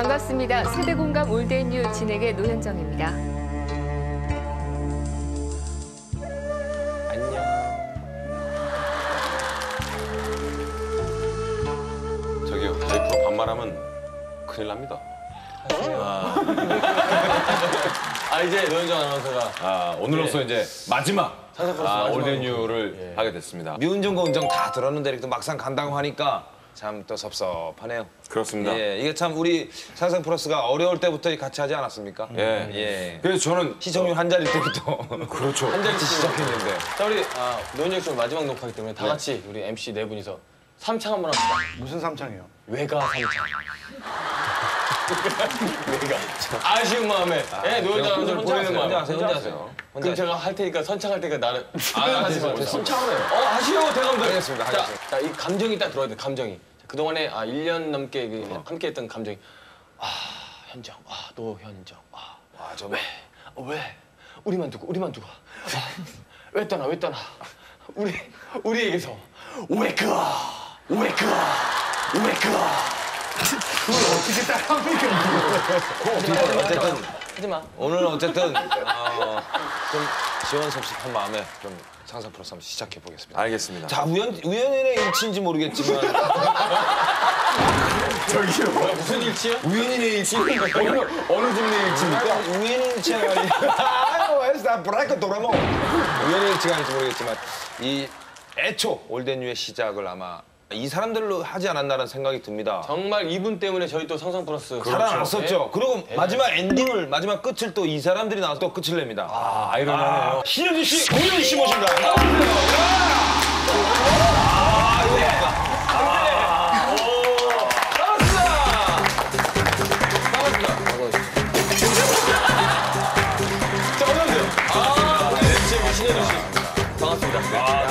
반갑습니다. 세대공감 Old and New 진행의 노현정입니다. 안녕. 저기요, 와이프가 반말하면 큰일 납니다. 아 이제 노현정 아나운서가 아, 오늘로써 이제 마지막 아, 마지막 Old New를 하게 됐습니다. 미운정 고운정 다 들었는데 이렇게 막상 간다고 하니까 참 또 섭섭하네요. 그렇습니다. 예, 이게 참 우리 상상 플러스가 어려울 때부터 같이 하지 않았습니까? 예. 예. 그래서 저는 시청률 한 자리 때부터 그렇죠. 한 자리씩 시작했는데 자 우리 아, 노현정 씨 마지막 녹화기 때문에 다 같이 우리 MC 네 분이서 삼창 한번 합시다. 무슨 삼창이요? 외가 삼창. 외가 아쉬운 마음에 예, 노현정 아나운서를 혼자 보내는 하세요, 혼자 하세요, 혼자 하세요. 그럼 제가 할 테니까 선창할 테니까 나를 아, 하지 마. 됐어요. 선창을 해요. 어 하시오 대감들. 알겠습니다, 자. 자, 이 감정이 딱 들어야 돼. 감정이. 자, 그동안에 아 1년 넘게 그 함께했던 감정이 아 현정, 아 노현정, 아 와, 저 왜? 어, 왜? 우리만 두고 우리만 두고 아, 왜 떠나 왜 떠나 우리 우리에게서 왜그아 왜그아 왜그아 어떻게 따라합니까? 어쨌든 하지 마 오늘 어쨌든 어, 좀 지원섭섭한 마음에 좀 상상 플러스 한번 시작해 보겠습니다. 알겠습니다. 자 우연 우연의 일치인지 모르겠지만 뭐야 무슨 일치야? 우연의 일치 어느 어느 집내 일치입니까? 우연의 일치가 아니고 에스다 브라이크 도라모 우연의 일치가 아닐지 모르겠지만 이 애초 올덴뉴의 시작을 아마 이 사람들로 하지 않았나라는 생각이 듭니다. 정말 이분 때문에 저희 또 상상 플러스 살아났었죠. 그리고 마지막 엔딩을 마지막 끝을 또 이 사람들이 나와서 또 끝을 냅니다. 아, 아이러니하네요. 신현준 씨, 고현준 씨 모십니다. 자 어서오세요 아 네, 지금 씨 반갑습니다 네.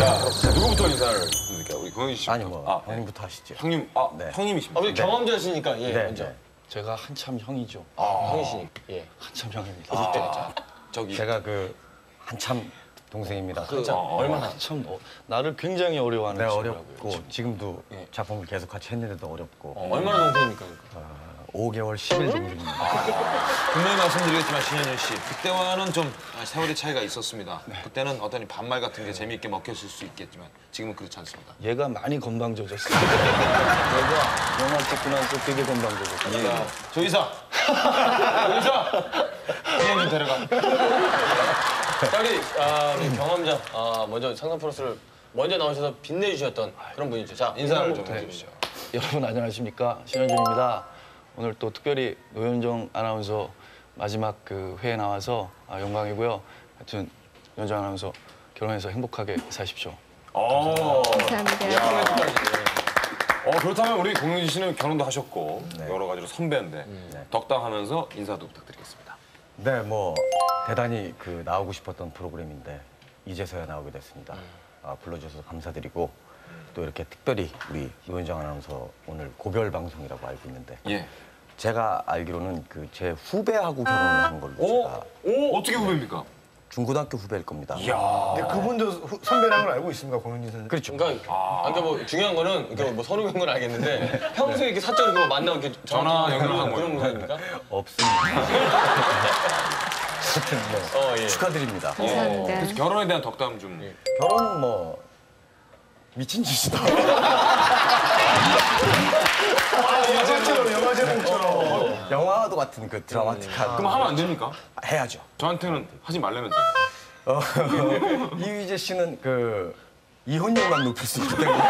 자, 누구부터 인사를 드릴까요? 우리 고영희 씨. 아니 뭐 아, 형님부터 하시죠. 형님, 아, 네. 형님이십니까? 아, 우리 경험자시니까 예 네, 먼저 네. 제가 한참 형이죠. 형이시니까 예 한참 형입니다. 아, 저기 제가 그 한참 동생입니다. 진짜 얼마나 한참 어, 나를 굉장히 어려워하는 네 친구라고요. 어렵고 지금도 작품을 계속 같이 했는데도 어렵고 어, 얼마나 동생입니까? 그러니까? 5개월 10일 정도입니다. 분명히 말씀드리겠지만 신현준 씨 그때와는 좀 세월의 차이가 있었습니다. 그때는 어떤 반말 같은 게 재미있게 먹혔을 수 있겠지만 지금은 그렇지 않습니다. 얘가 많이 건방져졌어요. 얘가 영화 찍고 나서 되게 건방져졌어요. 조이사, 조이사, 신현준 데려가. 자 우리, 아, 우리 경험자 아, 먼저 상상 플러스를 먼저 나오셔서 빛내주셨던 그런 분이죠 자 인사를 좀 해주시죠. 여러분 안녕하십니까 신현준입니다. 오늘 또 특별히 노현정 아나운서 마지막 그 회에 나와서 아, 영광이고요. 하여튼 노현정 아나운서 결혼해서 행복하게 사십시오. 어, 감사합니다. 어, 그렇다면 우리 공영희 씨는 결혼도 하셨고 네. 여러 가지로 선배인데 덕담하면서 인사도 부탁드리겠습니다. 네, 뭐 대단히 그 나오고 싶었던 프로그램인데 이제서야 나오게 됐습니다. 아, 불러주셔서 감사드리고 또 이렇게 특별히 우리 노현정 아나운서 오늘 고별 방송이라고 알고 있는데 예. 제가 알기로는 그 제 후배하고 결혼을 한 걸로 오, 제가 오, 어떻게 후배입니까? 중고등학교 후배일 겁니다. 근데 그분도 후- 선배라는 걸 알고 있습니까, 공연진 선생? 그렇죠. 그러니까, 아, 그러니까 뭐 중요한 거는 이렇게 뭐 선후배인 건 알겠는데 평소에 이렇게 사적으로 이렇게 만나고 이렇게 전화 연결하고 그런 분입니까? 없습니다. 하여튼 뭐 어 예. 축하드립니다. 감사합니다. 그래서 결혼에 대한 덕담 좀. 결혼은 뭐 미친 짓이다. 영화처럼, 영화 제목처럼. 영화도 같은 그 드라마틱한 그럼 하면 안 됩니까? 해야죠. 저한테는 하지 말라면서. 어, 이휘재 씨는 그 이혼율만 높일 수 있기 때문에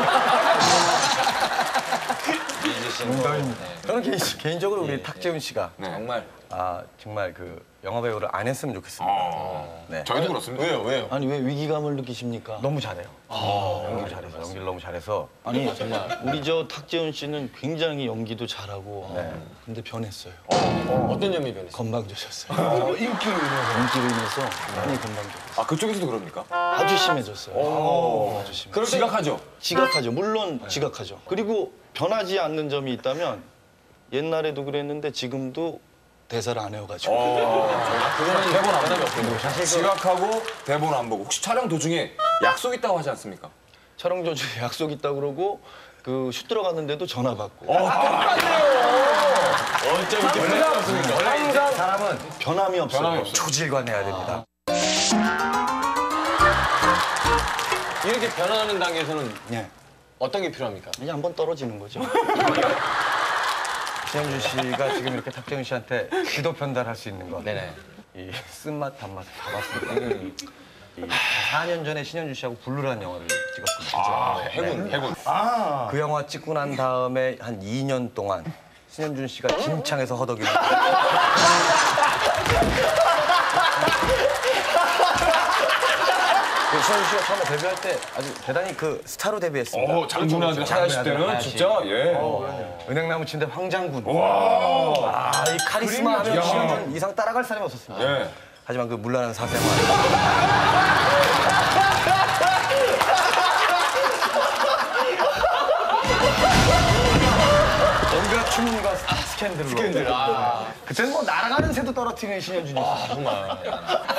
이재 씨는 농담입니다. 저는 개인, 개인적으로 우리 탁재훈 씨가 네. 정말 아 정말 그 영화 배우를 안 했으면 좋겠습니다. 어, 네. 저희도 그렇습니다. 왜요 왜요? 아니 왜 위기감을 느끼십니까? 너무 잘해요. 연기를 잘해서 연기를 너무 잘해서 아니 정말 우리 저 탁재훈 씨는 굉장히 연기도 잘하고 근데 변했어요. 어 떤 점이 변했어요? 건방져졌어요. 어, 인기로 인해서. 인기로 인해서 많이 건방져졌어요. 아 그쪽에서도 그럽니까? 아주 심해졌어요. 아주 심해. 그럴 때 지각하죠. 지각하죠. 물론 지각하죠. 그리고 변하지 않는 점이 있다면 옛날에도 그랬는데 지금도 대사를 안 해가지고 그거는 대본 안 하면 없고 지각하고 대본 안 보고 혹시 촬영 도중에 약속 있다고 하지 않습니까? 촬영 전주에 약속 있다 그러고 그슛 들어갔는데도 전화 받고. 항상 사람은 변함이 없어요. 초질관해야 됩니다. 이렇게 변화하는 단계에서는 예. 어떤 게 필요합니까? 그냥 한번 떨어지는 거죠. 신현준 씨가 지금 이렇게 탁재훈 씨한테 지도 편달할 수 있는 건 네네. 이 쓴맛 단맛 다 봤습니다. 이 4년 전에 신현준 씨하고 블루라는 영화를 찍었습니다. 아, 해군, 해군. 그 영화 찍고 난 다음에 한 2년 동안 신현준 씨가 진창에서 허덕이는 그 신현준 씨가 처음에 데뷔할 때 아주 대단히 그 스타로 데뷔했습니다. 오, 장군한테 하야시 때는. 진짜, 예. 은행나무 침대 황장군. 아, 이 카리스마 하면 이상 따라갈 사람이 없었습니다. 예. 하지만 그 물란한 사생활. 스캔들로. 스캔들. 그때는 뭐 날아가는 새도 떨어뜨리는 신현준이었어요.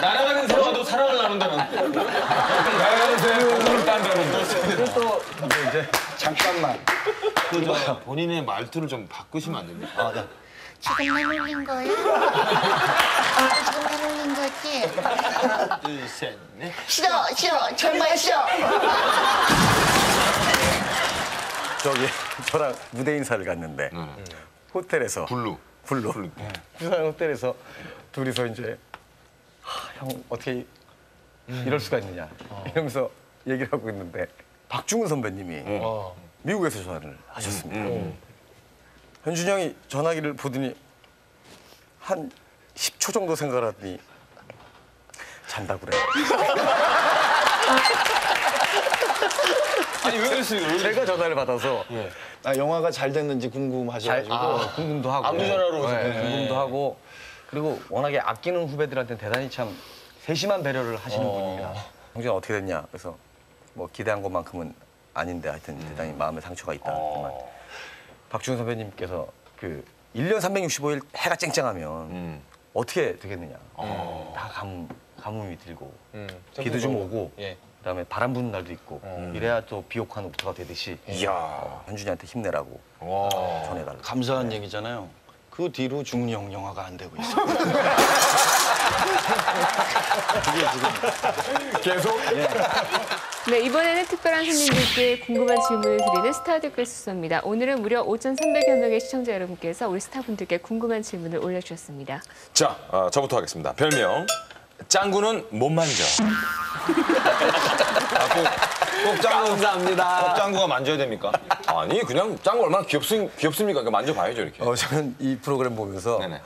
날아가는 새와 도 사랑을 나눈다는. 나가는 새를 딴다는 그리고 또 이제, 이제 잠깐만. 그 본인의 말투를 좀 바꾸시면 안 됩니까? 아, 네. 지금만 올린 거야? 지금만 올린 거지? 둘, 셋, 넷. 싫어, 싫어, 정말 싫어. 저기 저랑 무대 인사를 갔는데 호텔에서. 블루. 블루. 부산 호텔에서 둘이서 이제 하, 형 어떻게 이럴 수가 있느냐. 이러면서 얘기를 하고 있는데 박중훈 선배님이 미국에서 전화를 하셨습니다. 현준이 형이 전화기를 보더니 한 10초 정도 생각을 하더니 잔다 그래. 아니 왜 그랬어요? 제가 전화를 받아서 아, 영화가 잘 됐는지 궁금하셔가지고. 아, 궁금도 하고. 안부 전화로 오셨군요. 네, 궁금도 하고. 그리고 워낙에 아끼는 후배들한테 대단히 참 세심한 배려를 하시는 분이라 형준 어떻게 됐냐. 그래서 뭐 기대한 것만큼은 아닌데 하여튼 대단히 마음에 상처가 있다. 그랬지만 박중훈 선배님께서 그 1년 365일 해가 쨍쨍하면 어떻게 되겠느냐. 다 가뭄, 가뭄이 들고 비도 좀 오고. 예. 그다음에 바람 부는 날도 있고 이래야 또 비옥한 옥토가 되듯이 어, 현준이한테 힘내라고 전해달라. 감사한 얘기잖아요. 그 뒤로 중훈이 형 영화가 안 되고 있어요. 네, 이번에는 특별한 손님들께 궁금한 질문을 드리는 스타 댓글 수소입니다. 오늘은 무려 5,300여 명의 시청자 여러분께서 우리 스타분들께 궁금한 질문을 올려주셨습니다. 자, 아, 저부터 하겠습니다. 별명. 짱구는 못 만져. 꼭 짱구, 감사합니다. 꼭 짱구가 만져야 됩니까? 아니, 그냥 짱구 얼마나 귀엽습, 귀엽습니까? 그 만져봐야죠, 이렇게. 어, 저는 이 프로그램 보면서 네네.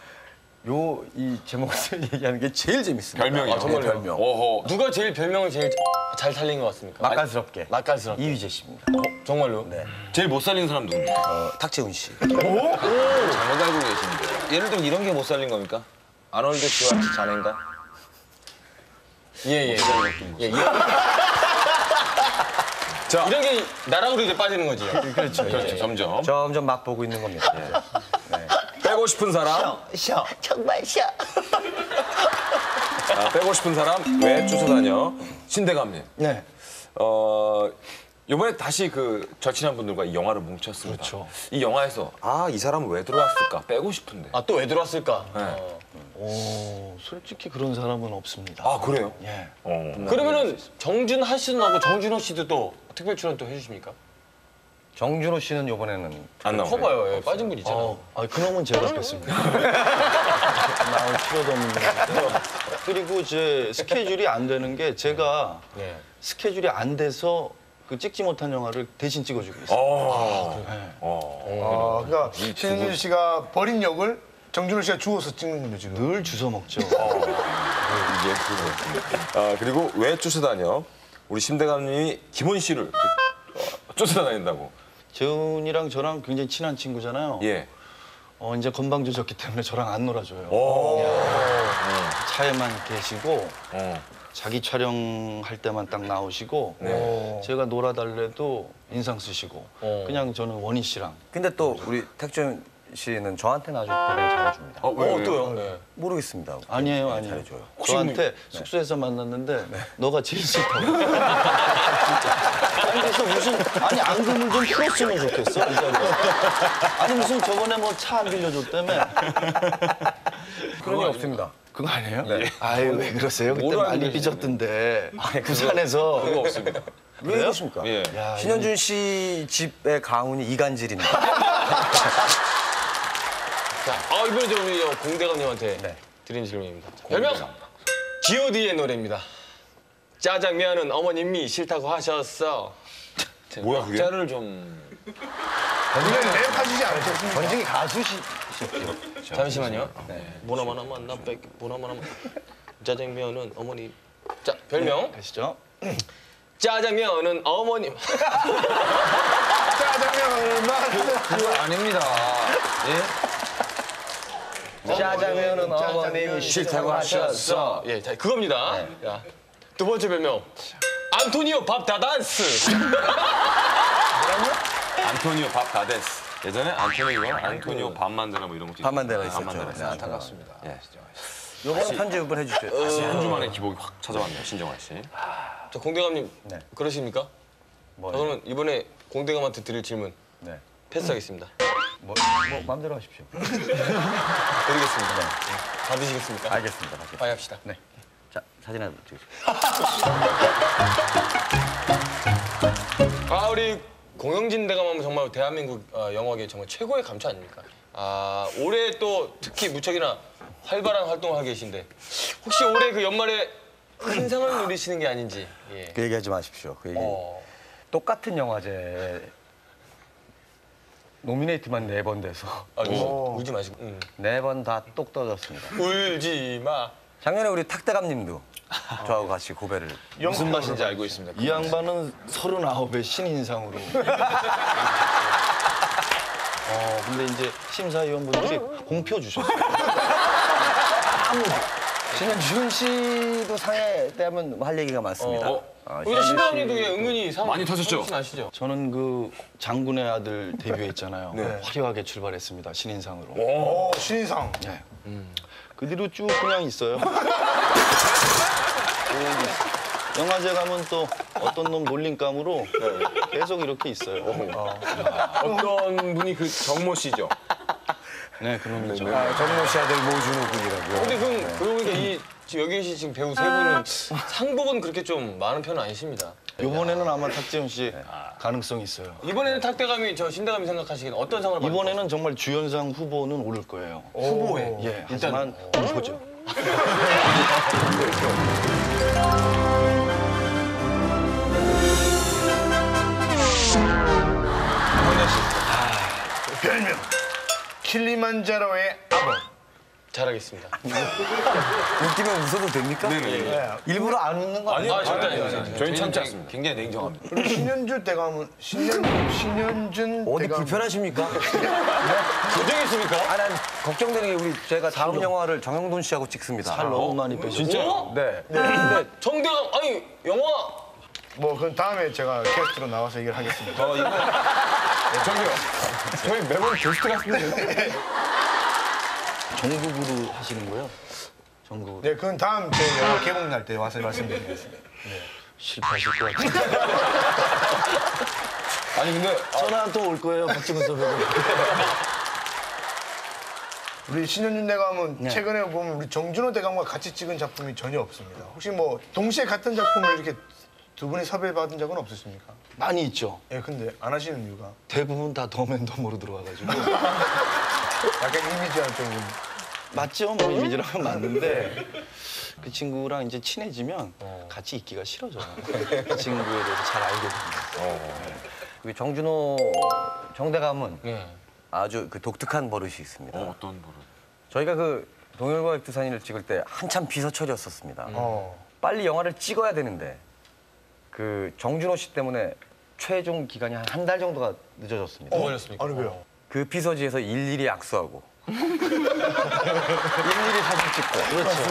요 이 제목을 얘기하는 게 제일 재밌습니다. 별명이요. 아, 정말 별명. 오호. 누가 제일 별명을 제일 잘 살린 것 같습니까? 맛깔스럽게. 맛깔스럽게. 이휘재 씨입니다. 정말로? 네. 제일 못 살린 사람 누굽니까? 어, 탁재훈 씨. 잘못 알고 계시는데. 예를 들면 이런 게 못 살린 겁니까? 아놀드 씨와 자네인가? 예, 예. 예, 이런, 자, 이런 게 나락으로 이제 빠지는 거지. 그렇죠. 그렇죠, 점점. 점점 막 보고 있는 겁니다. 빼고 싶은 사람, 싫어, 정말 싫어. 아, 빼고 싶은 사람 왜 쫓아다녀? 신대감님. 네. 어, 이번에 다시 그 절친한 분들과 이 영화를 뭉쳤습니다. 그렇죠. 이 영화에서 아, 이 사람은 왜 들어왔을까? 빼고 싶은데. 아, 또 왜 들어왔을까? 네. 오, 솔직히 그런 사람은 없습니다. 아, 그래요? 예. 어. 그러면은 정준 하 씨하고 정준호 씨도 또 특별 출연 또 해주십니까? 정준호 씨는 이번에는 안 나오네. 커봐요. 예, 빠진 분 있잖아 요. 어, 아, 그놈은 제가 뺐습니다. 나올 필요도 없는 거고요. 그리고 제 스케줄이 안 되는 게 제가 네. 스케줄이 안 돼서 그 찍지 못한 영화를 대신 찍어주고 있어요. 어. 네. 어. 아, 그러니까 신현준 씨가 버린 역을 정준호 씨가 주워서 찍는군요 지금. 늘 주워 먹죠. 이게 그거. 아, 그리고 왜 쫓아다녀? 우리 심대감님이 김원 씨를 어, 쫓아다닌다고. 재훈이랑 저랑 굉장히 친한 친구잖아요. 예. 어, 이제 건방져졌기 때문에 저랑 안 놀아줘요. 오. 차에만 계시고 어. 자기 촬영할 때만 딱 나오시고 네. 제가 놀아달래도 인상 쓰시고 어. 그냥 저는 원희 씨랑 근데 또 우리 탁재훈 씨는 저한테는 아주 대단히 잘해줍니다. 어, 왜, 왜요? 또요? 네. 모르겠습니다. 아니에요, 네, 아니에요. 잘해줘요. 저한테 숙소에서 만났는데 너가 제일 싫다고. 아니 그래서 무슨 아니 앙금을 좀 풀었으면 좋겠어. 이 자리에. 아니 무슨 저번에 뭐 차 안 빌려줬다며. 그런 일 없습니다. 그거 아니에요? 아유 왜 그러세요? 그때 많이 계시죠? 삐졌던데 부산에서 그거 없습니다. 왜 그러십니까? 예. 신현준 씨 집의 가훈이 이간질입니다. 자, 아, 이번에 저 우리 저 공대감님한테 네. 드린 질문입니다. 자, 별명 G.O.D의 노래입니다. 짜장면은 어머님이 싫다고 하셨어. 뭐야 그게? 자를 좀 원래 랩 하시지 않으셨습니까? 전직이 가수시. 잠시만요. 보나마나 만나 백 보나마나 만- 짜장면은 어머니. 자, 별명 아시죠? 짜장면은 어머님. 그거 아닙니다. 예? 짜장면은 어머님이 싫다고 하셨어. 예, 자, 그겁니다. 자, 두 번째 별명 안토니오 밥 다단스. 안토니오 밥 다데스. 예전에 안토니오가 안토니오 밥 만드라 뭐 이런 것도 밥 만드라 있었죠. 밥 네. 안타깝습니다. 예. 요번에 편지 한번 해주죠. 다시 한 주 만에 기복이 확 찾아왔네요 신정환 씨. 자, 공대감님 네. 그러십니까? 뭐, 자, 그러면 이번에 공대감한테 드릴 질문 네. 패스하겠습니다. 뭐, 뭐 마음대로 하십시오. 드리겠습니다. 네. 받으시겠습니까? 알겠습니다. 알겠습니다. 빨리 합시다. 네. 자 사진 하나 찍으시죠. 아 우리 공영진 대감하면 정말 대한민국 어, 영화계 정말 최고의 감초 아닙니까? 아 올해 또 특히 무척이나 활발한 활동을 하고 계신데 혹시 올해 그 연말에 큰 상을 노리시는 게 아닌지 예. 그 얘기하지 마십시오. 그 얘기. 어, 똑같은 영화제 노미네이트만 네 번 돼서 아, 울, 울지 마시고 음. 네번 다 똑 떨어졌습니다. 울지 마. 작년에 우리 탁대감님도 저하고 같이 고배를 무슨 맛인지 알고 있습니다. 이 양반은 서른아홉의 신인상으로. 어, 근데 이제 심사위원분들이 공표 주셨어요. 아무도. 신현준 씨도 상에 때하면 할 얘기가 많습니다. 어, 아, 우리 신부님도 예, 은근히 상 많이 터졌죠? 훨씬 아시죠? 저는 그 장군의 아들 데뷔했잖아요. 화려하게 출발했습니다. 신인상으로. 오, 신인상. 네. 그 뒤로 쭉 그냥 있어요. 쭉 있어요. 영화제 가면 또 어떤 놈 놀림감으로 계속 이렇게 있어요. 어떤 분이 그 정모 씨죠? 네, 그놈이죠. 아, 정모 씨 아들 모준호 군이라고요. 근데 그 그러고 보니까 이 지금 여기 계신 지금 배우 세 분은 상복은 그렇게 좀 많은 편은 아니십니다. 이번에는 아마 탁재훈 씨 가능성이 있어요. 이번에는 탁대감이 저 신대감이 생각하시기엔 어떤 상을 받을 이번에는 정말 주연상 후보는 오를 거예요. 후보에 예, 하지만 후보죠. 별명 킬리만자로의 아버. 잘하겠습니다. 웃기면 웃어도 됩니까? 네. 일부러 안 웃는 거 아니에요? 아, 절대 아니죠. 저희는 참지 않습니다. 굉장히 냉정합니다. 그리고 신현준 대감은 신현 신현준 어디 대감. 불편하십니까? 교정했습니까? 아, 난 걱정되는 게 우리 제가 다음 영화를 정영돈 씨하고 찍습니다. 살 너무 많이 빼셨어요. 진짜요? 네. 근데 정대감 아니 영화 뭐 그건 다음에 제가 게스트로 나와서 얘기를 하겠습니다. 저기요. 저희 매번 게스트 같은데. 전국으로 하시는 거예요? 전국으로. 네, 그건 다음 제 영화 개봉 날 때 와서 말씀드리겠습니다. 실패하실 것 같아요. 아니 근데 전화 또올 거예요, 박지훈 선배님. 우리 신현준 대감은 최근에 보면 우리 정준호 대감과 같이 찍은 작품이 전혀 없습니다. 혹시 뭐 동시에 같은 작품을 이렇게 두 분이 섭외 받은 적은 없으십니까? 많이 있죠. 예, 근데 안 하시는 이유가 대부분 다 더맨더머로 들어와가지고. 약간 이미지와 조금 맞죠? 뭐 이미지라면 맞는데 그 친구랑 이제 친해지면 같이 있기가 싫어져요. 그 친구에 대해서 잘 알게 됩니다. 우리 정준호 정대감은 네. 아주 그 독특한 버릇이 있습니다. 어, 어떤 버릇? 저희가 그 동일과 백두산인을 찍을 때 한참 비서철이었었습니다. 어. 빨리 영화를 찍어야 되는데 그 정준호 씨 때문에 최종 기간이 한 한 달 정도가 늦어졌습니다. 뭐 걸렸습니까? 아니 왜요? 그 비서지에서 일일이 악수하고 일일이 사진 찍고 그렇죠.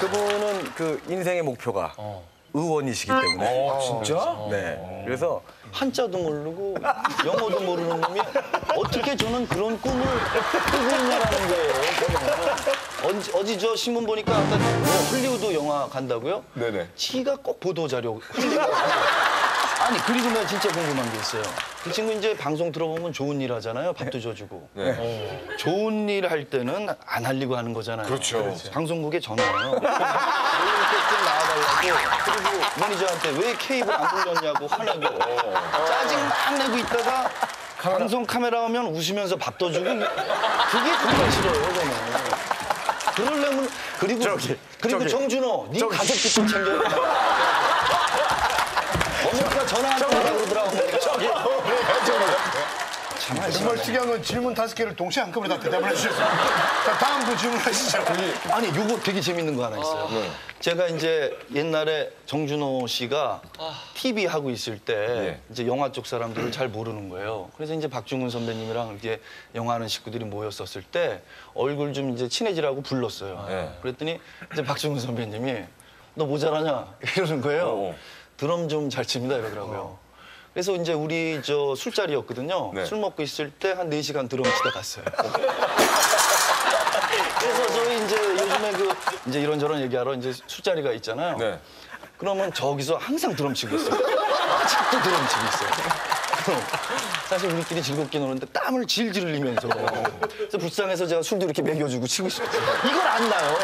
그분은 그 인생의 목표가 의원이시기 때문에. 진짜? 네. 그래서 한자도 모르고 영어도 모르는 놈이 어떻게 저는 그런 꿈을 꾸고 있냐라는 거예요. 저는. 어디, 어디 저 신문 보니까 아까 뭐 헐리우드 영화 간다고요? 네네. 지가 꼭 보도 자료 아니 그리고 난 진짜 궁금한 게 있어요. 그 친구 이제 방송 들어보면 좋은 일 하잖아요. 밥도 줘주고. 네. 좋은 일 할 때는 안 하려고 하는 거잖아요. 그렇죠. 방송국에 전화해요. 이렇게 좀 나와달라고. 그리고 매니저한테 왜 케이블 안 불렸냐고 화내고 짜증 막 내고 있다가 방송 카메라 오면 웃으면서 밥도 주고 그게 정말 싫어요, 저는. 그러려면 그리고 그리고 저기, 정준호, 네 가족도 좀 챙겨. 어머니가 전화 한통 그러더라고. 정말 특이한 건 질문 다섯 개를 동시에 한꺼번에 다 대답을 해주셨어요. 자, 다음 분 질문하시죠. 아니, 요거 되게 재밌는 거 하나 있어요. 제가 이제 옛날에 정준호 씨가 TV 하고 있을 때 네. 이제 영화 쪽 사람들을 잘 모르는 거예요. 그래서 이제 박중훈 선배님이랑 이렇게 영화하는 식구들이 모였었을 때 얼굴 좀 이제 친해지라고 불렀어요. 네. 그랬더니 이제 박중훈 선배님이 너뭐 잘하냐 이러는 거예요. 어. 드럼 좀 잘 칩니다 이러더라고요. 그래서 이제 우리 저 술자리였거든요. 네. 술 먹고 있을 때 한 네시간 드럼 치다 갔어요. 그래서 저희 이제 요즘에 그 이제 이런저런 얘기하러 이제 술자리가 있잖아요. 네. 그러면 저기서 항상 드럼 치고 있어요. 아직도 드럼 치고 있어요. 사실 우리끼리 즐겁게 노는데 땀을 질질 흘리면서 그래서 불쌍해서 제가 술도 이렇게 먹여주고 치고 있어요. 이걸 안 놔요.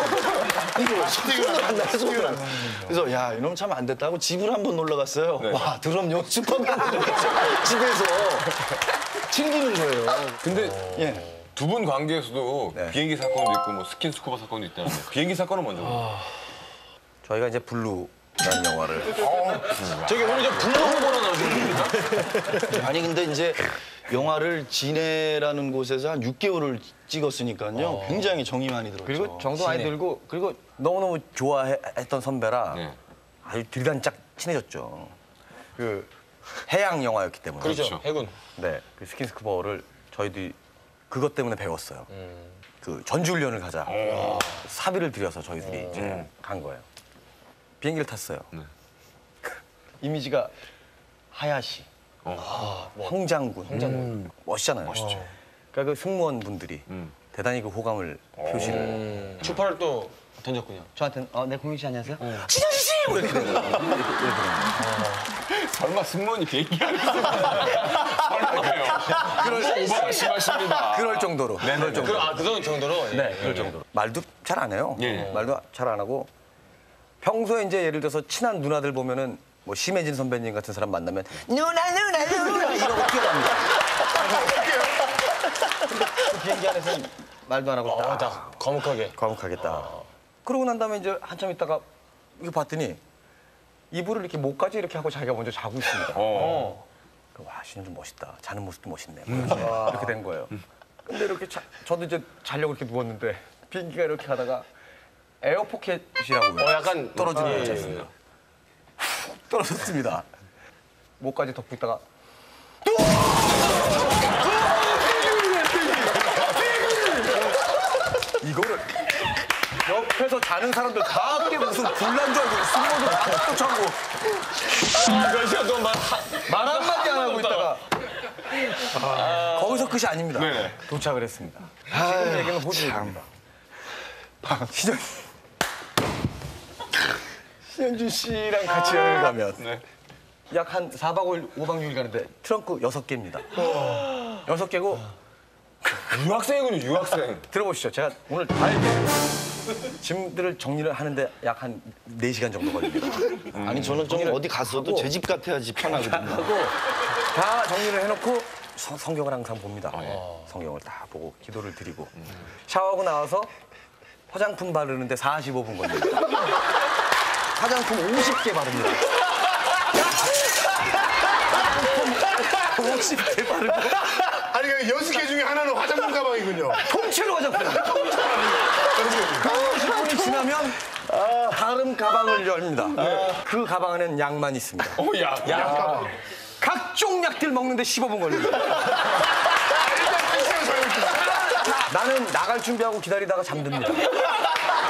이걸 손을 안 놔요. 손을 안 놔요. 그래서 야 이놈 참 안 됐다 하고 집을 한번 놀러 갔어요. 와 드럼 연습하고 있는 집에서 즐기는 거예요. 근데 예. 두 분 관계에서도 네. 비행기 사건도 있고 뭐 스킨스쿠버 사건도 있다는데 비행기 사건은 먼저. 저희가 이제 블루 라는 영화를 저기 오늘 저 분노 홍보로 분입니까? 아니 근데 이제 영화를 진해라는 곳에서 한 6개월을 찍었으니까요. 굉장히 정이 많이 들었죠. 그리고 정도 많이 들고 그리고 너무너무 좋아했던 선배라 네. 아주 들단짝 친해졌죠. 그 해양 영화였기 때문에. 그렇죠. 해군. 네, 그 스킨스쿠버를 저희들이 그것 때문에 배웠어요. 그 전주훈련을 가자. 사비를 들여서 저희들이 이제 간 거예요. 비행기를 탔어요. 이미지가 하야시, 아, 황장군, 멋있잖아요. 멋있죠. 그러니까 그 승무원 분들이 대단히 그 호감을 표시를 음, 추파를 또 던졌군요. 저한테는 어, 네 공익 씨 안녕하세요. 설마 승무원이 비행기 안에서 설마요. 그럴 심하십니다. 그럴 정도로. 그럴 그, 정도로. 아, 그 정도로? 예. 네, 그럴 정도로. 말도 잘 안 해요. 예. 말도 잘 안 하고 평소에 이제 예를 들어서 친한 누나들 보면은 뭐 심혜진 선배님 같은 사람 만나면 누나 누나 누나 이러고 뛰어갑니다. 그 비행기 안에서는 말도 안 하고 어, 딱다 거묵하게. 과묵하겠다. 그러고 난 다음에 이제 한참 있다가 이거 봤더니 이불을 이렇게 목까지 이렇게 하고 자기가 먼저 자고 있습니다. 어. 그, 와, 신은 좀 멋있다. 자는 모습도 멋있네. 뭐 이렇게, 이렇게 된 거예요. 근데 이렇게 자, 저도 이제 자려고 이렇게 누웠는데 비행기가 이렇게 하다가 에어포켓이라고 어, 약간 떨어지는 예, 거지 예, 않습니까? 훅 떨어졌습니다. 목까지 덮고 있다가 이거를 옆에서 자는 사람들 다 깨고 무슨 불난 줄 알고 승무원들 다 쫓아오고 아, 몇 시간 동안 말, 말 한마디 안 하고 있다가 거기서 끝이 아닙니다. 네. 도착을 했습니다. 지금 얘기는. 신현 신 현준 씨랑 같이 여행을 가면 약 한 4박 5일, 5박 6일 가는데 트렁크 6개입니다. 여섯 개고 유학생이군요, 유학생. 들어보시죠. 제가 오늘 다 얘기해요. 짐들을 정리를 하는데 약 한 4시간 정도 걸립니다. 아니 저는 좀 어디 갔어도 제 집 같아야지 편하거든요. 하고 다 정리를 해놓고 성, 성경을 항상 봅니다. 성경을 다 보고 기도를 드리고 샤워하고 나와서 화장품 바르는데 45분 걸립니다. 화장품 50개 바릅니다. 화장품 50개 바르고 아니, 그 여섯 개 중에 하나는 화장품 가방이군요. 통째로 화장품. 그 50분이 지나면 다른 가방을 열립니다. 그 가방 안에는 약만 있습니다. 어, 야, 야. 각종 약들 먹는데 15분 걸립니다. 나는 나갈 준비하고 기다리다가 잠듭니다.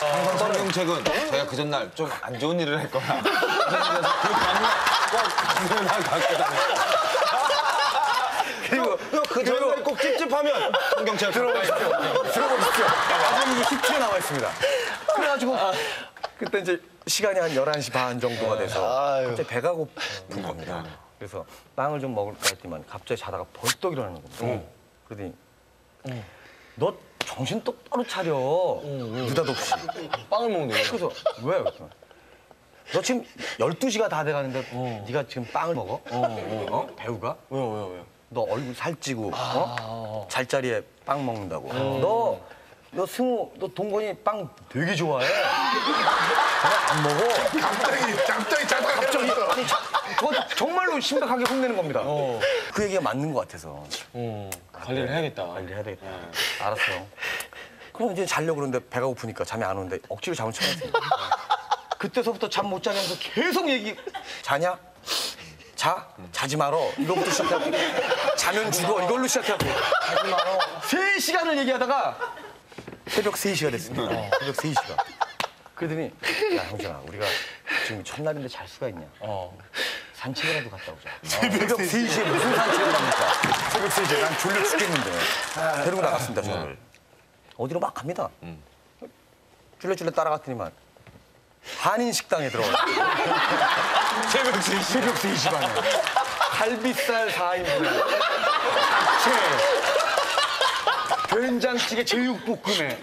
항상 성경책은 제가 그 전날 좀 안 좋은 일을 했거나 그래서 그 다음날 꼭 가슴을 갖고 다녀요. 그리고 그 전날 꼭 찝찝하면 성경책을 들어보십시오. 들어보십시오. 아직 이게 히트가 나와 있습니다. 그래가지고 그때 이제 시간이 한 11시 반 정도가 돼서 갑자기 배가 고픈 겁니다. 그래서 빵을 좀 먹을까 했더니 갑자기 자다가 벌떡 일어나는 겁니다. 그러더니 너 정신 똑바로 차려. 느닷없이. 빵을 먹는 거예요. 그래서 왜? 그랬더니 너 지금 12시가 다 돼가는데 네가 지금 빵을 먹어? 어? 배우가? 왜요, 왜요, 왜요? 너 얼굴 살찌고 어? 잘자리에 빵 먹는다고. 너, 너 승우, 너 동건이 빵 되게 좋아해. 안 먹어. 갑자기 갑자기 자다가 갑자기. 아니 저, 저 정말로 심각하게 혼내는 겁니다. 그 얘기가 맞는 것 같아서 어, 관리를 해야겠다. 관리 해야 되겠다. 알았어. 그럼 이제 자려고 그러는데 배가 고프니까 잠이 안 오는데 억지로 잠을 청했습니다. 그때서부터 잠 못 자면서 계속 얘기 자냐? 자? 자지 말어. 이거부터 시작하고 자면 죽어. 이걸로 시작하고 자지 말어. 세 시간을 얘기하다가 새벽 3시가 됐습니다. 새벽 3시가. 그러더니 야 형준아 우리가 지금 첫날인데 잘 수가 있냐? 산책이라도 갔다 오자. 새벽 3시에 무슨 산책을 합니까? 새벽 3시에 난 졸려 죽겠는데. 데리고 나갔습니다 저를. 어디로 막 갑니다. 쫄래쫄래 따라갔더니만 한인 식당에 들어갔어요. 새벽 3시. 새벽 3시 반에. 갈비살 4인분에 채, 된장찌개 제육볶음에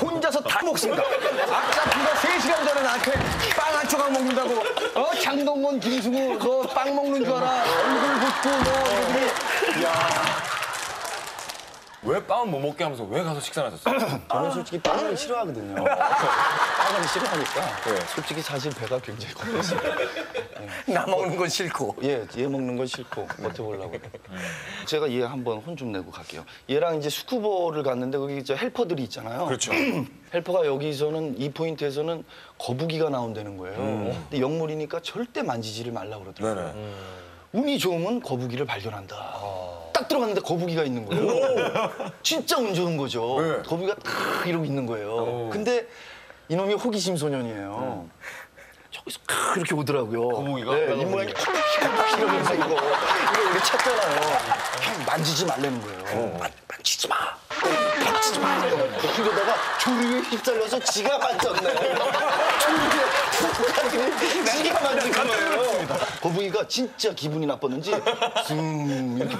혼자서 다 먹습니다. 아까 그가 3시간 전에 나한테 빵 한 조각 먹는다고. 어 장동건 김승우 너빵 먹는 줄 알아. 얼굴 붓고 너 이러더니 왜 빵은 못 먹게 하면서 왜 가서 식사를 하셨어요? 저는 솔직히 빵을 싫어하거든요. 빵을 싫어하니까 솔직히 사실 배가 굉장히 고팠어요. 나 먹는 건 싫고 예, 얘 먹는 건 싫고 버텨보려고. 제가 얘 한번 혼 좀 내고 갈게요. 얘랑 이제 스쿠버를 갔는데 거기 이제 helper들이 있잖아요. 그렇죠. helper가 여기서는 이 포인트에서는 거북이가 나온다는 거예요. 근데 영물이니까 절대 만지지를 말라 그러더라고요. 네네. 운이 좋으면 거북이를 발견한다. 딱 들어갔는데 거북이가 있는 거예요. 진짜 운 좋은 거죠. 네. 거북이가 탁 이러고 있는 거예요. 근데 이놈이 호기심 소년이에요. 저기서 탁 이렇게 오더라고요. 거북이가? 네, 이 모양이 탁 이러면서 이거, 이거 우리 찾잖아요. 형 만지지 말라는 거예요. 만, 만지지 마. 만지지 마. 그러다가 조류에 휩쓸려서 지가 만졌네. 지가 만진 거예요. 거북이가 진짜 기분이 나빴는지 숭 이렇게.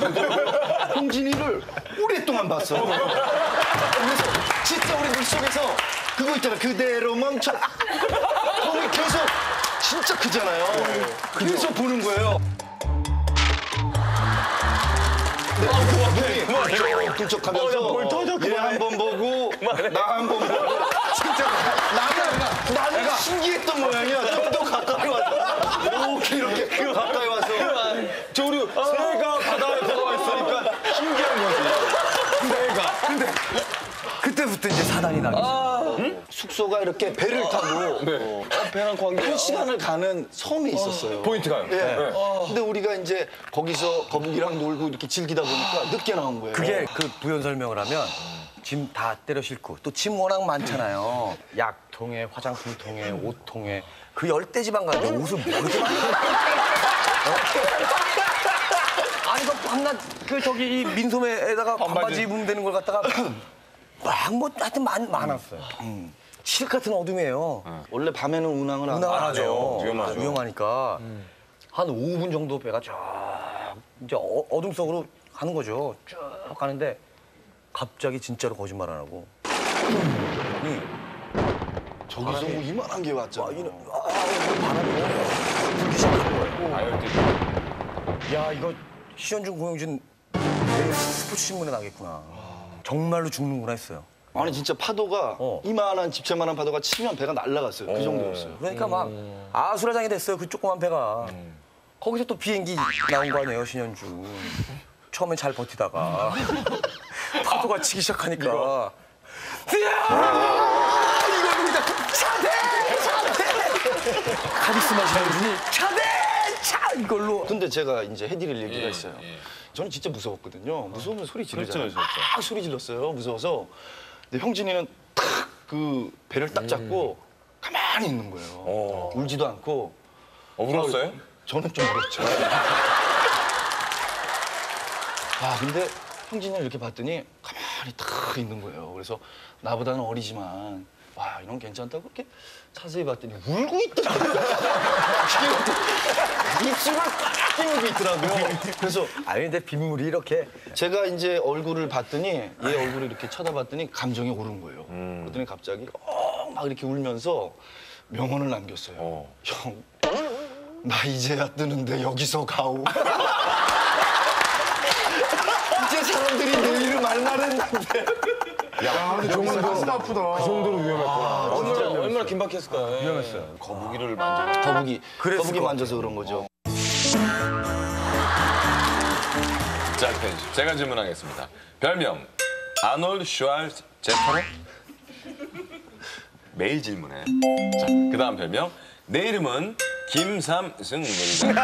홍진이를 오랫동안 봤어. 그래서 진짜 우리 물속에서 그거 있잖아. 그대로 멈춰. 거북이 계속 진짜 크잖아요. 계속 보는 거예요. 네, 거북이 뚫쩍하면서 얘 한 번 보고 나 한 번 보고 신기했던 모양이야. 좀더 가까이 와서 이렇게 이렇게 가까이 와서 조류 새가 바다에 들어가 있으니까 신기한 거지. 그때부터 이제 사단이 나기 시작. 숙소가 이렇게 배를 타고 어, 배랑 거기 한 시간을 가는 섬이 있었어요. 포인트가요. 예. 네. 근데 우리가 이제 거기서 거북이랑 놀고 이렇게 즐기다 보니까 늦게 나온 거예요. 그게 그 부연 설명을 하면 짐 다 때려 싣고 또 짐 워낙 많잖아요. 약통에 화장품통에 옷통에 그 열대 지방 가는데 옷을 모르지 마. 아니 그 밤낮 그 저기 이 민소매에다가 반바지 입으면 되는 걸 갖다가 막 뭐 하여튼 많, 많았어요. 음. 칠흑 같은 어둠이에요. 원래 밤에는 운항을 안 운항을 하죠. 위험하죠. 위험하니까 한 5분 정도 배가 쫙 이제 어, 어둠 속으로 가는 거죠. 쭉 가는데 갑자기 진짜로 거짓말 안 하고 이 저기서 뭐 이만한 게 왔잖아. 아, 이런 아, 바람이 불기 시작한 거예요. 야 이거 시현준 내일 스포츠 신문에 나겠구나. 정말로 죽는구나 했어요. 아니 진짜 파도가 어. 이만한 집채만한 파도가 치면 배가 날아갔어요. 그 정도였어요. 그러니까 막 아수라장이 됐어요. 그 조그만 배가. 거기서 또 비행기 나온 거 아니에요, 신현주. 처음엔 잘 버티다가 파도가 치기 시작하니까 이야! 이걸 우리가 차대! 차대! 카리스마 신현준이 차대! 차! 이걸로 근데 제가 이제 해드릴 얘기가 있어요. 저는 진짜 무서웠거든요. 무서우면 소리 지르잖아요. 막 소리 질렀어요. 무서워서. 근데 형진이는 탁 그 배를 딱 잡고 가만히 있는 거예요. 울지도 않고 어, 울었어요? 저는 좀 울었죠. 아 근데 형진이 이렇게 봤더니 가만히 딱 있는 거예요. 그래서 나보다는 어리지만 와 이런 괜찮다고 이렇게 자세히 봤더니 울고 있더라고요. 입술을 꽉 깨물고 있더라고요. 그래서 아니 근데 빗물이 이렇게 제가 이제 얼굴을 봤더니 얘 얼굴을 이렇게 쳐다봤더니 감정이 오른 거예요. 그랬더니 갑자기 어, 막 이렇게 울면서 명언을 남겼어요. 형, 나 이제야 뜨는데 여기서 가오. 내 이름 알라랬는데. 야, 근데 정말 가슴 아프다. 정도로 위험했구나. 얼마나, 얼마나 긴박했을까. 위험했어요. 거북이를 만져. 거북이, 그랬을 거북이 것 만져서 그런 거죠. 자, 편집. 제가 질문하겠습니다. 별명 아놀드 슈왈츠 제퍼로 매일 질문해. 자, 그 다음 별명 내 이름은 김삼승.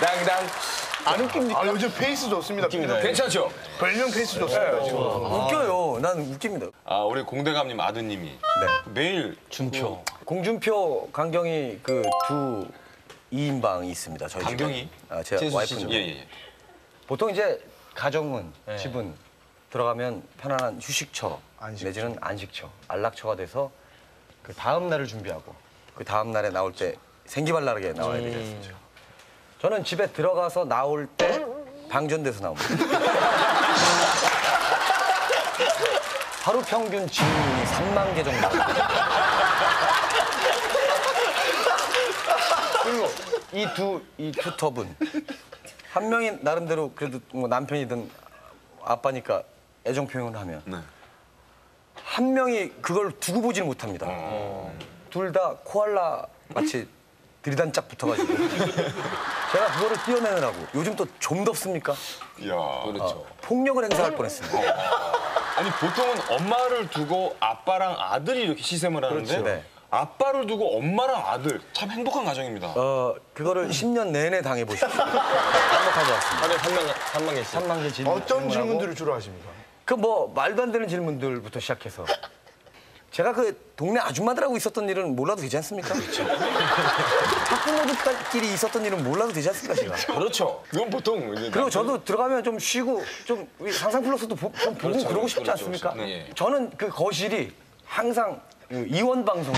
당당. 안 웃깁니까? 아, 요즘 페이스 좋습니다. 괜찮죠? 별명 페이스 좋습니다. 지금. 웃겨요. 난 웃깁니다. 아, 우리 공대감님 아드님이 매일 준표. 공준표, 강경이 그두 2인방이 있습니다. 저희 집에. 강경이? 아, 제 와이프는. 예, 예, 예. 보통 이제 가정은 집은 들어가면 편안한 휴식처 안식처. 내지는 안식처, 안락처가 돼서 그 다음 날을 준비하고 그 다음 날에 나올 때 생기발랄하게 나와야 되지 않습니까? 저는 집에 들어가서 나올 때 방전돼서 나옵니다. 하루 평균 질문이 3만 개 정도. 그리고 이 두 이 투톱은 한 명이 나름대로 그래도 뭐 남편이든 아빠니까 애정 표현을 하면 네. 한 명이 그걸 두고 보지는 못합니다. 둘 다 코알라 마치 들이단짝 붙어가지고 제가 그거를 띄어내느라고 요즘 또 좀 덥습니까? 이야. 그렇죠. 폭력을 행사할 뻔했습니다. 아니 보통은 엄마를 두고 아빠랑 아들이 이렇게 시샘을 하는데 그렇죠. 네. 아빠를 두고 엄마랑 아들 참 행복한 가정입니다. 어 그거를 10년 내내 당해 보십시오. 행복하지 않습니다. 하루에 3만, 3만 개씩. 3만 개 질문. 어떤 질문들을 주로 하십니까? 그 뭐 말도 안 되는 질문들부터 시작해서 제가 그 동네 아줌마들하고 있었던 일은 몰라도 되지 않습니까? 그렇죠. 학부모들끼리 있었던 일은 몰라도 되지 않습니까, 제가? 그렇죠. 그건 보통 이제 그리고 저도 들어가면 좀 쉬고 좀 상상 플러스도 보, 좀 보고 그러고 싶지 그렇죠, 않습니까? 그렇죠. 네. 저는 그 거실이 항상 그 이원 합니다.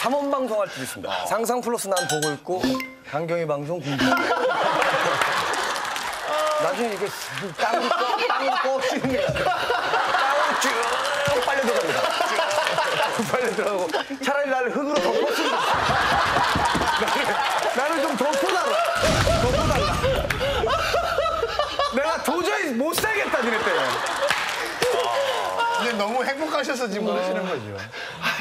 삼원 방송할 때도 있습니다. 상상 플러스 난 보고 있고 강경희 방송 공부. 나중에 이게 꺼, 땅으로 꺼지는 게 땅으로 쭉 빨려 들어갑니다. 쭉 빨려 들어가고 차라리 나를 흙으로 덮었으면 나를, 나를 좀 덮어달라. 덮어달라. 내가 도저히 못 살겠다 때문에. 근데 너무 행복하셔서 지금 그러시는 거죠.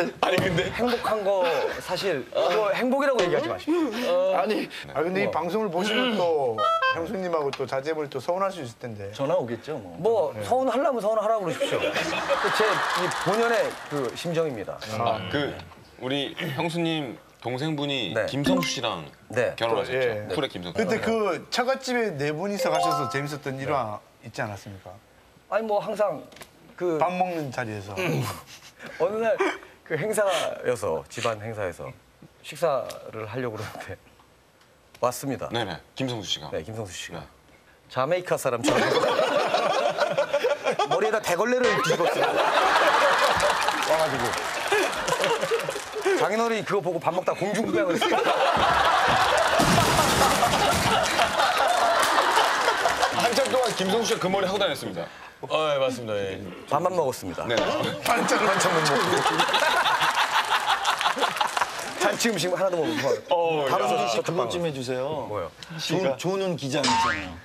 아니 근데 행복한 거 사실 그거 행복이라고 얘기하지 마십시오. 아니 아 근데 이 방송을 보시면 또 형수님하고 또 자제분이 또 서운할 수 있을 텐데. 전화 오겠죠 뭐. 뭐 서운하려면 서운하라고 그러십시오. 제이 본연의 그 심정입니다. 아, 그 우리 형수님 동생분이 네. 김성수 씨랑 네. 결혼하셨죠. 예. 쿨의 김성수. 그때 그 처갓집에 네 분이서 가셔서 재밌었던 일화 있지 않았습니까? 아니 뭐 항상 그 밥 먹는 자리에서. 어느 날 그 행사여서 집안 행사에서 식사를 하려고 그러는데 왔습니다. 네, 네네. 김성수 씨가. 김성수 씨가 네. 자메이카 사람처럼 머리에다 대걸레를 뒤집었어요. 와가지고 장인어른이 그거 보고 밥 먹다 공중부양을 했어요. 한참 동안 김성수 씨가 그 머리 하고 다녔습니다. 어, 예, 맞습니다. 예. 밥만 먹었습니다. 네. 반찬 반찬만 먹고. 잔치 음 식 하나도 못 먹고. 어, 바로 야. 저 그것 좀 해주세요. 뭐요? 조, 조는 기장 있잖아요.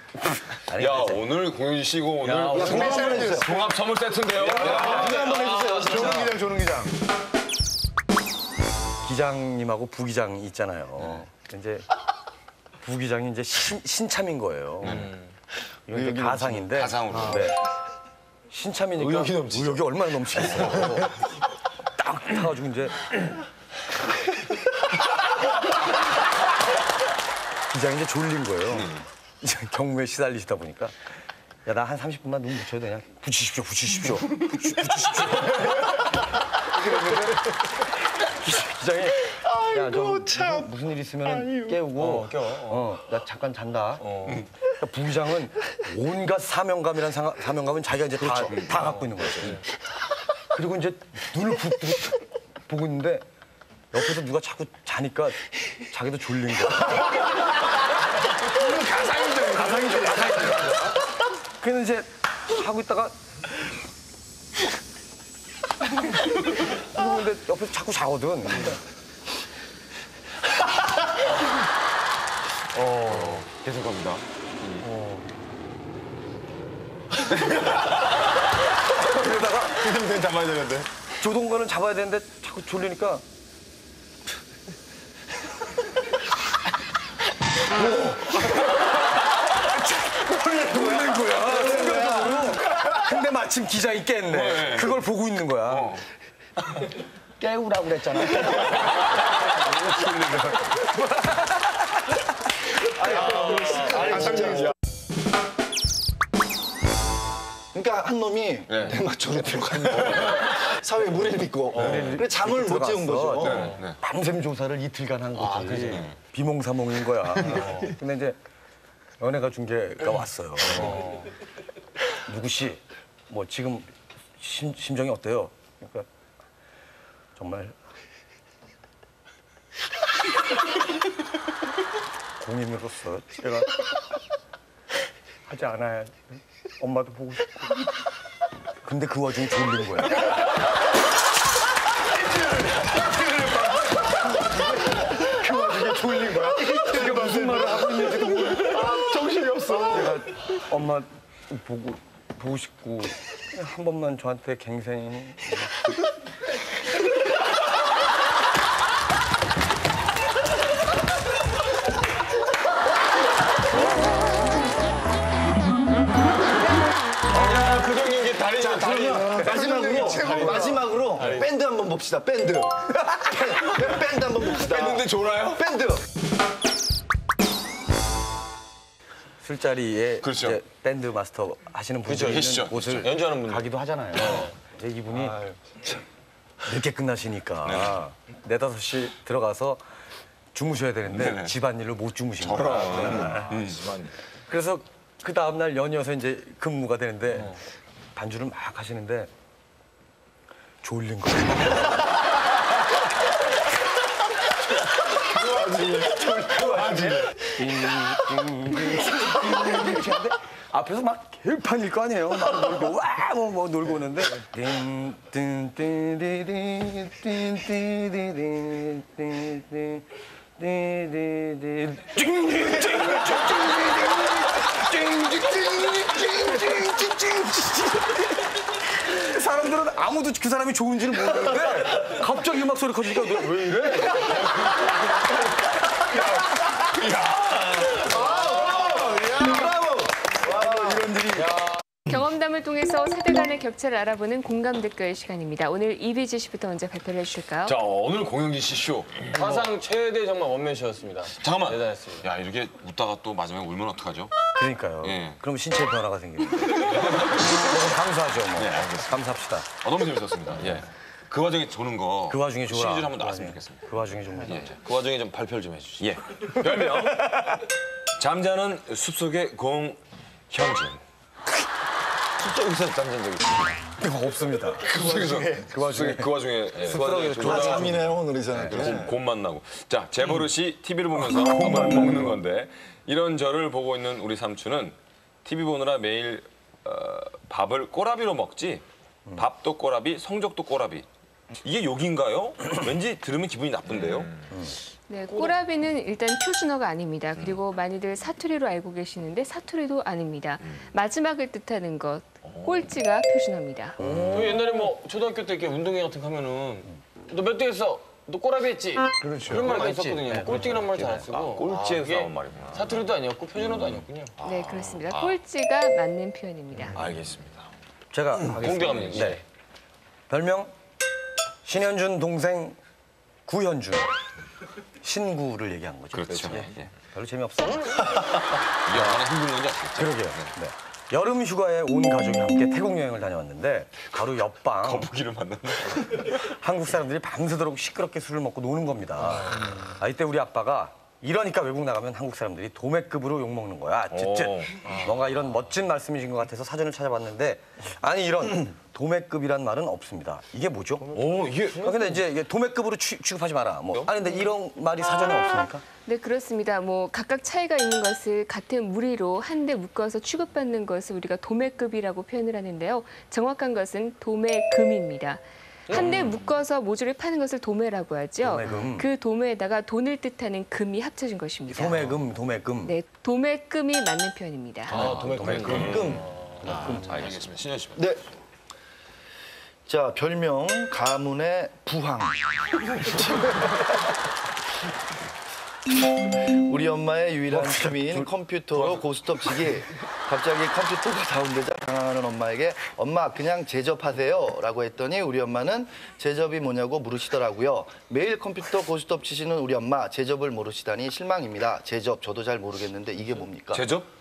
야 오늘 공윤 씨고 오늘 야, 종합, 한번 해주세요. 종합 선물 세트인데요. 한번 해주세요. 조능 기장, 조능 기장. 기장님하고 부기장 있잖아요. 이제 부기장이 이제 신, 신참인 거예요. 이건 이제 가상인데. 가상으로. 네. 신참이니까 의욕이 넘치죠. 의욕이 얼마나 넘치겠어요. 딱 타가지고 이제 기장이 이제 졸린 거예요. 이제 경무에 시달리시다 보니까 야 나 한 30분만 눈 붙여도 되냐? 붙이십시오, 붙이십시오, 붙이, 붙이십시오. 기장이 야저 무슨, 무슨 일 있으면 깨우고 어, 깨워. 어, 나 잠깐 잔다. 그러니까 부기장은 온갖 사명감이란 사, 사명감은 자기가 이제 다, 다 갖고 있는 거죠. 그리고 이제 눈을 부, 부, 보고 있는데 옆에서 누가 자꾸 자니까 자기도 졸린 거야. 가상이죠. 가상이죠. 가상이죠. 그래서 이제 하고 있다가 근데 옆에서 자꾸 자거든. 어, 계속합니다. 그러다가 그냥 잡아야 되는데. 조동건을 잡아야 되는데 자꾸 졸리니까 놀는 거야. 순간적으로. 근데 마침 기장이 깼네. 그걸 보고 있는 거야. 깨우라고 그랬잖아. 그러니까 한 놈이 대마초로 들어가는 사회에 무리를 빚고 그래 잠을 못 재운 거죠. 들어갔어. 밤샘 조사를 이틀간 한 거지. 비몽사몽인 거야. 근데 이제 연예가 중계가 왔어요. 누구 씨, 뭐 지금 심, 심정이 어때요? 그러니까 정말 공인으로서 제가 하지 않아야 엄마도 보고 싶고. 근데 그 와중에 졸린 거야. 졸린 거야. 내가 무슨 말을 하고 있는지도 모르고 정신이 없어. 내가 엄마 보고 보고 싶고 한 번만 저한테 갱생이 봅시다. 밴드. 밴- 밴드 한번 봅시다. 근데 졸아요? 밴드. 술자리에 그렇죠. 이제 밴드 마스터 하시는 분들 그렇죠, 있는. 곳을 그렇죠. 연주하는 분들. 가기도 하잖아요. 이제 이분이 늦게 끝나시니까 네 다섯 시 들어가서 주무셔야 되는데 집안일로 못 주무신 거예요. 네. 그래서 그 다음 날 연이어서 이제 근무가 되는데 반주를 막 하시는데 졸린. 하는데 앞에서 막 개판일 거 아니에요. 막 놀고 와뭐 뭐 놀고 오는데 사람들은 아무도 그 사람이 좋은지를 모르는데 갑자기 음악 소리 커지니까 너 왜 이래? 경 험담을 통해서 세대 간의 격차를 알아보는 공감 댓글 시간입니다. 오늘 이비지 씨부터 먼저 발표를 해주실까요? 자, 오늘 공영진 씨 쇼. 사상 최대 정말 원맨쇼였습니다. 잠깐만. 대단했습니다. 야, 이렇게 웃다가 또 마지막에 울면 어떡하죠? 그러니까요. 예. 그럼 신체 변화가 생깁니다. 감사하죠, 뭐. 네, 알겠습니다. 감사합니다. 어, 너무 재밌었습니다. 예. 그 와중에 조는 거. 그 와중에 좋아. 시리즈로 한번 나왔으면 좋겠습니다. 그 와중에 좀. 예. 그 와중에 좀 발표를 좀 해주시죠. 예. 별명. 잠자는 숲속의 공형진. 숲속에서 잠잔 적이 있어요. 없습니다. 그 와중에. 그 와중에. 그 와중에. 예. 숲속에 아, 잠이네요 오늘 이사는. 곰, 곰 만나고. 자, 제 버릇이 TV를 보면서 밥을 먹는 건데 이런 저를 보고 있는 우리 삼촌은 TV 보느라 매일 어, 밥을 꼬라비로 먹지 밥도 꼬라비, 성적도 꼬라비. 이게 욕인가요? 왠지 들으면 기분이 나쁜데요. 네, 꼬라비는 일단 표준어가 아닙니다. 그리고 많이들 사투리로 알고 계시는데 사투리도 아닙니다. 마지막을 뜻하는 것, 꼴찌가 표준어입니다. 저 옛날에 뭐 초등학교 때 이렇게 운동회 같은 거 하면은 너 몇 등 했어? 너 꼬라비 했지? 그렇죠. 그런 말 많이 썼거든요. 꼴찌란 말잘안 쓰고. 꼴찌에서 그게 나온 말이구나. 사투리도 아니었고 표준어도 아니었군요. 네, 그렇습니다. 꼴찌가 맞는 표현입니다. 알겠습니다. 제가 하겠습니다. 공개합니다. 네. 별명 신현준 동생 구현준. 신구를 얘기한 거죠. 그렇죠. 예. 예. 별로 재미없어. 이게 얼마나 힘든 건지 아시겠죠? 그러게요. 네. 여름 휴가에 온 가족이 함께 태국 여행을 다녀왔는데 바로 옆방 거북이를 만났네. 한국 사람들이 밤새도록 시끄럽게 술을 먹고 노는 겁니다. 아, 이때 우리 아빠가 이러니까 외국 나가면 한국 사람들이 도매급으로 욕 먹는 거야. 쯧쯧. 오. 뭔가 이런 멋진 말씀이신 것 같아서 사전을 찾아봤는데 아니 이런 도매급이란 말은 없습니다. 이게 뭐죠? 오 이게 아, 근데 이제 이게 도매급으로 취, 취급하지 마라. 뭐 아니 근데 이런 말이 사전에 없습니까? 네, 그렇습니다. 뭐 각각 차이가 있는 것을 같은 무리로 한데 묶어서 취급받는 것을 우리가 도매급이라고 표현을 하는데요. 정확한 것은 도매금입니다. 한데 묶어서 모조리 파는 것을 도매라고 하죠. 도매금. 그 도매에다가 돈을 뜻하는 금이 합쳐진 것입니다. 도매금, 도매금. 네, 도매금이 맞는 표현입니다. 아, 도매금. 끔. 알겠습니다. 신현 씨. 네. 자, 별명 가문의 부황. 우리 엄마의 유일한 취미인 컴퓨터로 고스톱 치기. 갑자기 컴퓨터가 다운되자 당황하는 엄마에게 엄마 그냥 제접하세요 라고 했더니 우리 엄마는 제접이 뭐냐고 물으시더라고요. 매일 컴퓨터 고스톱 치시는 우리 엄마 제접을 모르시다니 실망입니다. 제접 저도 잘 모르겠는데 이게 뭡니까? 제접?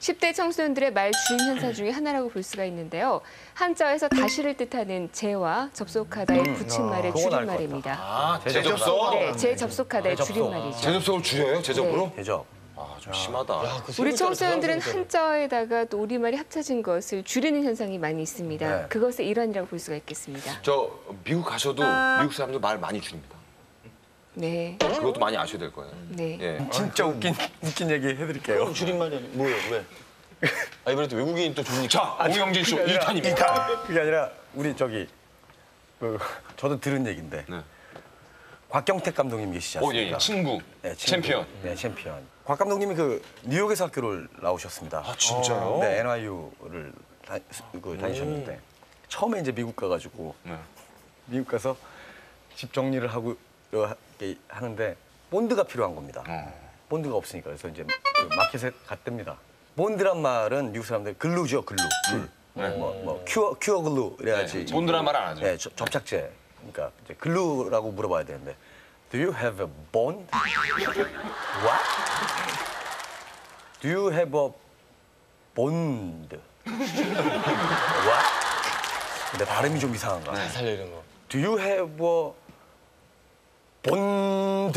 10대 청소년들의 말 주임 현상 중에 하나라고 볼 수가 있는데요. 한자에서 다시를 뜻하는 재와 접속하다의 붙임말의 그건 알것 줄임말입니다. 아 제접소? 네, 재 접속하다의 접속. 줄임말이죠. 제접소를 줄여요? 제접으로? 대접. 아 좀 심하다. 우리 청소년들은 한자에다가 또 우리말이 합쳐진 것을 줄이는 현상이 많이 있습니다. 네. 그것의 일환이라고 볼 수가 있겠습니다. 저 미국 가셔도 미국 사람들 말 많이 줄입니다. 네, 그것도 많이 아셔야 될 거예요. 네. 예. 진짜 웃긴 웃긴 얘기 해드릴게요. 줄임말이 아니 뭐예요? 왜? 아, 이번에 또 외국인이 또 좋으니까. 자 오영진 쇼 1탄입니다. 그게 아니라 우리 저기 그, 저도 들은 얘기인데 네. 곽경택 감독님 계시지 오 않습니까? 예, 예. 친구. 네, 친구. 챔피언. 네, 챔피언. 곽 감독님이 그 뉴욕에서 학교를 나오셨습니다. 아 진짜요? 네, NYU를 다, 그, 다니셨는데 처음에 이제 미국 가가지고 네. 미국 가서 집 정리를 하고 이렇게 하는데 본드가 필요한 겁니다. 어. 본드가 없으니까 그래서 이제 그 마켓에 갔답니다. 본드란 말은 미국 사람들 glue죠, glue. 글. 뭐, 뭐 큐어 큐어 glue 이래야지. 네, 본드란 말 안 하죠. 네, 저- 접착제. 그러니까 이제 글루라고 물어봐야 되는데 Do you have a bond? What? Do you have a bond? What? 근데 발음이 좀 이상한가? 살려 이런 거. Do you have a bond?